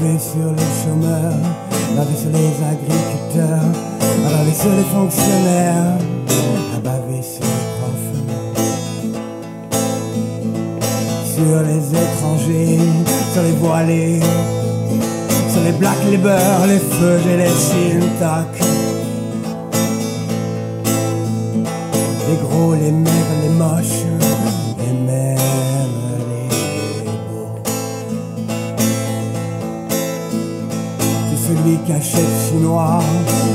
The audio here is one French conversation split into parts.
sur les chômeurs, baver sur les agriculteurs, baver sur les fonctionnaires, baver sur les profs, sur les étrangers, sur les voilés, sur les blacks, les beurs, les feux et les chintacs. Les gros, les maigres, les moches, Qui achète chinois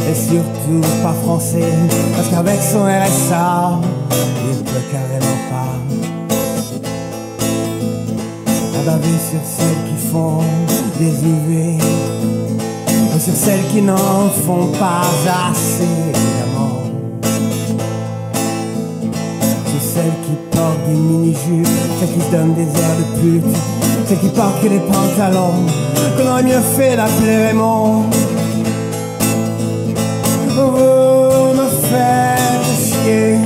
et surtout pas français, parce qu'avec son RSA, il peut carrément pas. À sur celles qui font des UV, et sur celles qui n'en font pas assez, évidemment. C'est celles qui portent des mini-jupes, celles qui donnent des airs de pute, celles qui portent que des pantalons, qu'on aurait mieux fait d'appeler Raymond. Vous me faites chier,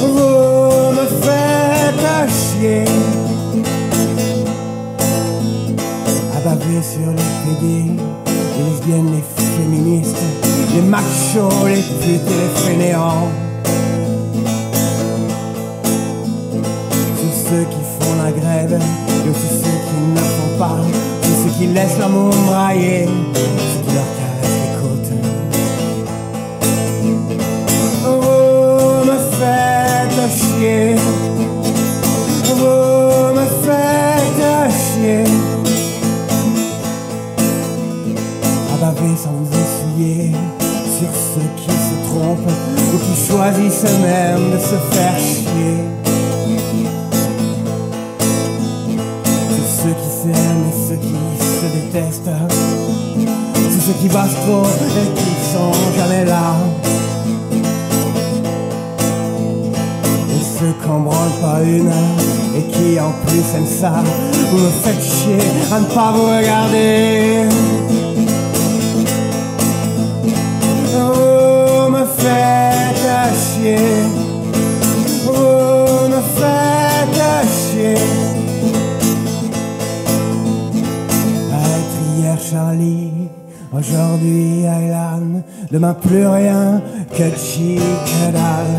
vous me faites chier. À baver sur les PD, les lesbiennes, les féministes, les machos, les putes et les fainéants. Ceux qui font la grève, et aussi ceux qui ne font pas, tous ceux qui laissent l'amour brailler, ceux qui leur caressent les côtes. Vous me faites chier, vous me faites chier. À baver sans vous essuyer sur ceux qui se trompent ou qui choisissent eux-mêmes de se faire chier. Qui bossent trop et qui sont jamais là. Et ceux qu'on branle pas une et qui en plus aiment ça. Vous me faites chier à ne pas vous regarder. Vous me faites chier. Demain plus rien que chi que dalle.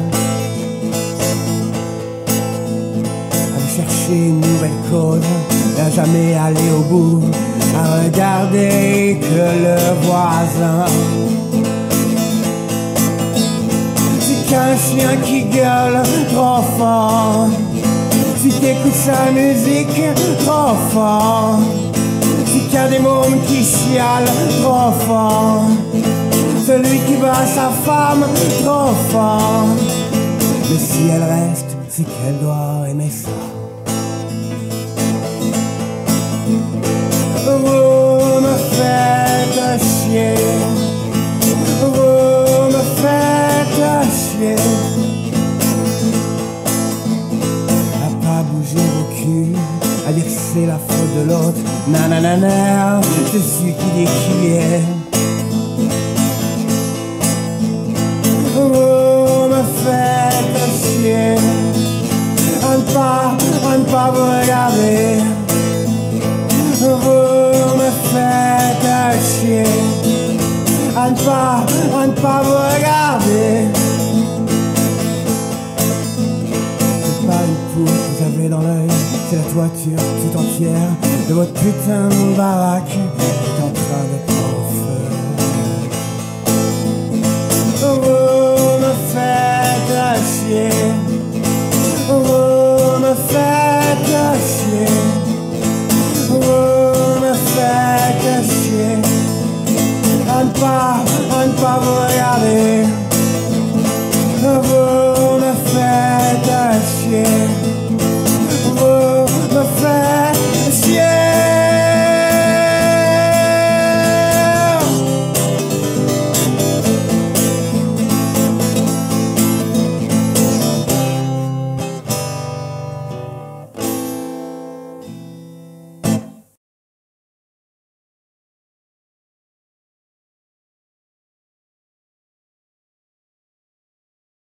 Aller chercher une nouvelle cause, à jamais aller au bout, à regarder que le voisin. C'est qu'un chien qui gueule trop fort, si t'écoutes sa musique trop fort, si a des mômes qui chialent trop fort, celui qui bat sa femme trop fort. Mais si elle reste, c'est qu'elle doit aimer ça. Vous me faites chier. Vous me faites chier. À pas bouger vos culs, à dire que c'est la faute de l'autre. Nanana, c'est celui qui dit pas vous regarder. C'est pas une poule que vous avez dans l'œil, c'est la toiture tout entière de votre putain de baraque qui est en train de